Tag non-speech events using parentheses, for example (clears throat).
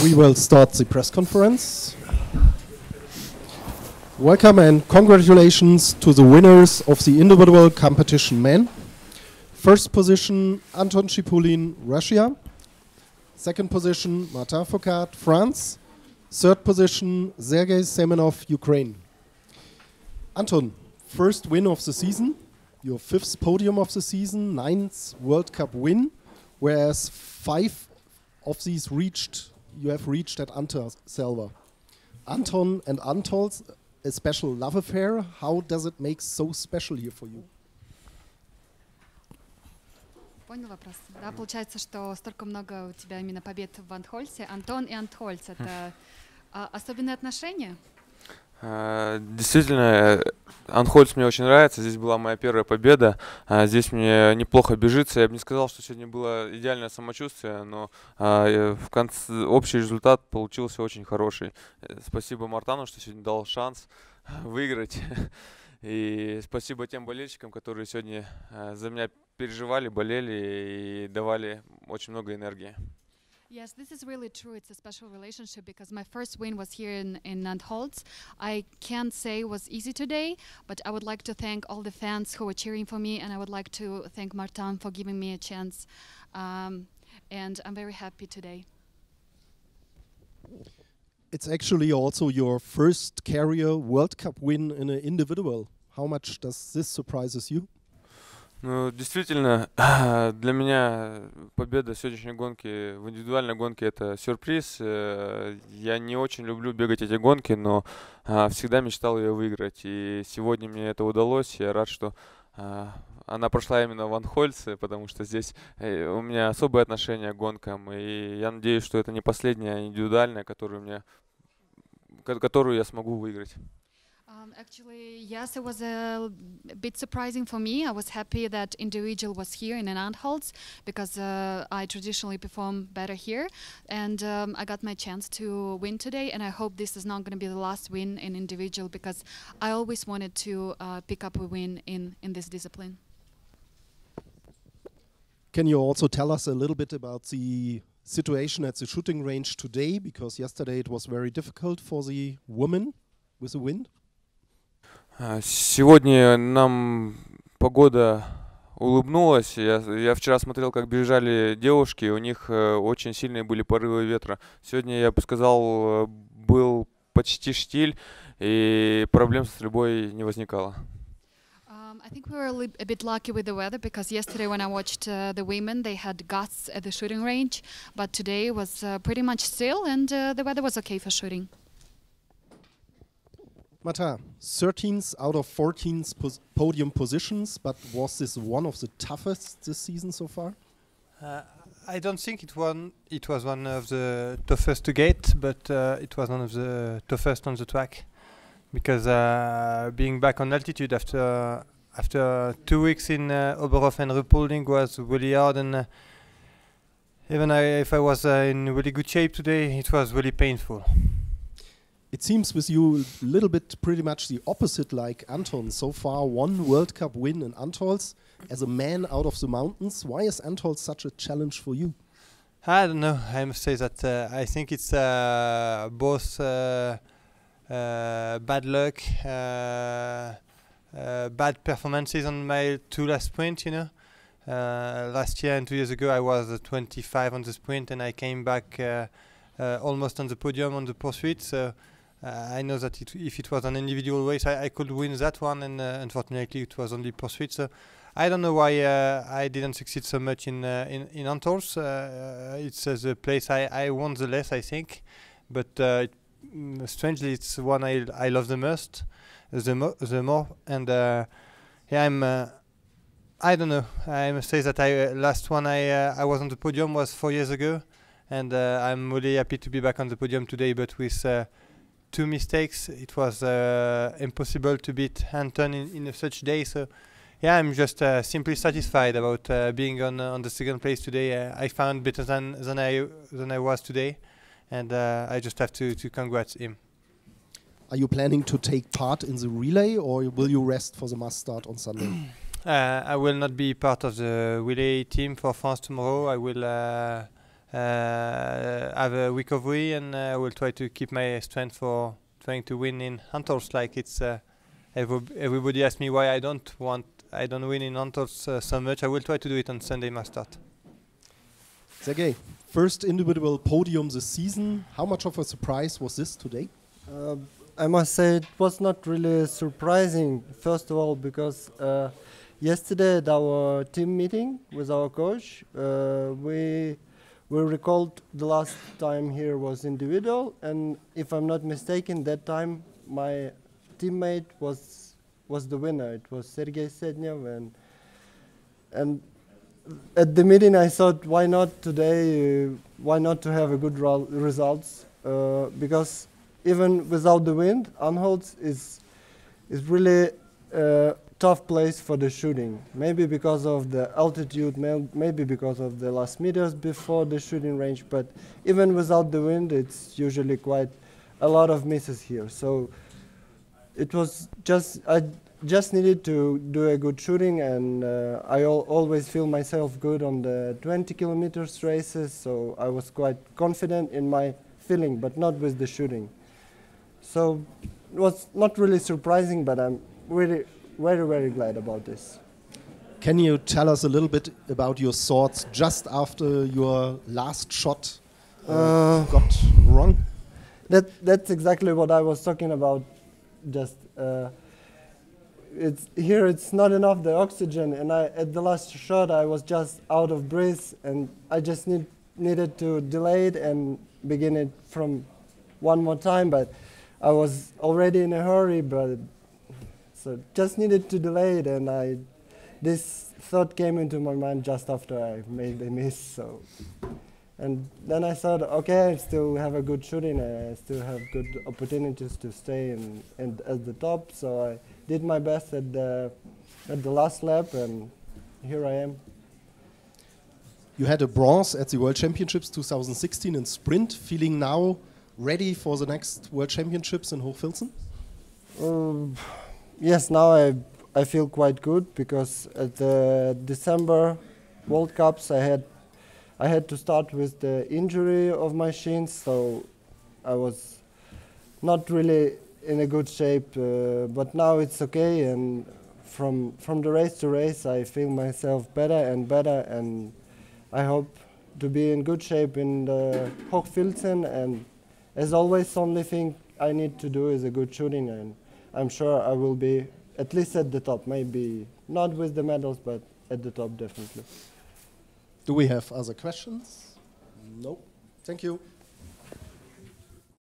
We will start the press conference. Welcome and congratulations to the winners of the individual competition men. First position, Anton Shipulin, Russia. Second position, Martin Fourcade, France. Third position, Sergei Semenov, Ukraine. Anton, first win of the season, your fifth podium of the season, ninth World Cup win, whereas five of these reached you have reached at Anton Anton and Antol's a special love affair. How does it make so special here for you? Понял вопрос. Да, получается, что столько много у тебя именно побед в Антхольце. Антон и Антхольц — это особенные отношения? А, действительно, Анхольц мне очень нравится. Здесь была моя первая победа. А, здесь мне неплохо бежится. Я бы не сказал, что сегодня было идеальное самочувствие, но в конце общий результат получился очень хороший. Э, спасибо Мартану, что сегодня дал шанс выиграть. (laughs) И спасибо тем болельщикам, которые сегодня за меня переживали, болели и давали очень много энергии. Yes, this is really true. It's a special relationship because my first win was here in, in Antholz. I can't say it was easy today, but I would like to thank all the fans who were cheering for me, and I would like to thank Martin for giving me a chance. Um, and I'm very happy today. It's actually also your first career World Cup win in an individual. How much does this surprises you? Ну, действительно, (clears throat) для меня победа сегодняшней гонке, в индивидуальной гонке, это сюрприз. Э, я не очень люблю бегать эти гонки, но а, всегда мечтал ее выиграть. И сегодня мне это удалось. Я рад, что а, она прошла именно в Анхольце, потому что здесь э, у меня особое отношение к гонкам. И я надеюсь, что это не последняя индивидуальная, которую, мне, которую я смогу выиграть. Um, actually, yes, it was a, bit surprising for me. I was happy that individual was here in Antholz because uh, I traditionally perform better here, and um, I got my chance to win today. And I hope this is not going to be the last win in individual because I always wanted to uh, pick up a win in in this discipline. Can you also tell us a little bit about the situation at the shooting range today? Because yesterday it was very difficult for the women with the wind. А, сегодня нам погода улыбнулась. Я, я вчера смотрел, как бежали девушки, у них э, очень сильные были порывы ветра. Сегодня, я бы сказал, был почти штиль, и проблем с любой не возникало. Um, I think we were a, a bit lucky with the weather because yesterday when I watched uh, the women, they had gusts at the shooting range, but today was uh, pretty much still and uh, the weather was okay for shooting. Mata, 13th out of 14 pos podium positions, but was this one of the toughest this season so far? Uh, I don't think it, one, it was one of the toughest to get, but uh, it was one of the toughest on the track. Because uh, being back on altitude after after two weeks in uh, Oberhof and Ruhpolding was really hard, and uh, even I, if I was uh, in really good shape today, it was really painful it seems with you a little bit pretty much the opposite like Anton. So far, one World Cup win in Antholz as a man out of the mountains. Why is Antholz such a challenge for you? I don't know. I must say that uh, I think it's uh, both uh, uh bad luck, uh, uh, bad performances on my two last sprints. You know, last year and two years ago I was 25 on the sprint and I came back almost on the podium on the pursuit. So uh, I know that it, if it was an individual race, I, I could win that one, and uh, unfortunately, it was only pursuit. So I don't know why uh, I didn't succeed so much in in in Antholz. it's the place I I won the less, I think, but it, mm, strangely, it's one I I love the most, the mo the more, and yeah, I'm. I don't know. I must say that I uh, last one I uh, I was on the podium was four years ago, and uh, I'm really happy to be back on the podium today. But with two mistakes. It was uh, impossible to beat Anton in, in such day. So, yeah, I'm just uh, simply satisfied about uh, being on uh, on the second place today. Uh, I found better than than I than I was today, and uh, I just have to to congrats him. Are you planning to take part in the relay, or will you rest for the mass start on Sunday? (clears throat) I will not be part of the relay team for France tomorrow. I will uh, have a recovery, and I will try to keep my strength for trying to win in Antholz. Like it's uh, every- everybody asks me why I don't want I don't win in Antholz uh, so much. I will try to do it on Sunday Master. Sergey, first individual podium this season. How much of a surprise was this today? Uh, I must say it was not really surprising. First of all, because uh, yesterday at our team meeting with our coach, uh, we we recalled the last time here was individual, and if I'm not mistaken, that time my teammate was was the winner. It was Sergei Sednev, and and at the meeting I thought, why not today? Uh, why not to have a good results? Uh, because even without the wind, Antholz is is really a tough place for the shooting. Maybe because of the altitude, may- maybe because of the last meters before the shooting range. But even without the wind, it's usually quite a lot of misses here. So it was just I just needed to do a good shooting, and uh, I al- always feel myself good on the 20 kilometers races. So I was quite confident in my feeling, but not with the shooting. So it was not really surprising, but I'm really very very glad about this. Can you tell us a little bit about your thoughts just after your last shot uh, Uh, got wrong? That that's exactly what I was talking about. Just uh, it's here. It's not enough the oxygen, and I at the last shot I was just out of breath, and I just need needed to delay it and begin it from one more time. But I was already in a hurry, but so just needed to delay it, and I this thought came into my mind just after I made the miss. So. And then I thought, okay, I still have a good shooting. I still have good opportunities to stay in, in at the top. So I did my best at the at the last lap, and here I am. You had a bronze at the World Championships 2016 in sprint. Feeling now ready for the next World Championships in Hochfilzen? Um, yes, now I I feel quite good because at the December World Cups I had I had to start with the injury of my shins, so I was not really in a good shape. Uh, but now it's okay, and from from the race to race, I feel myself better and better, and I hope to be in good shape in the Hochfilzen. And as always, only thing I need to do is a good shooting, and I'm sure I will be at least at the top. Maybe not with the medals, but at the top definitely. Do we have other questions? No. Thank you.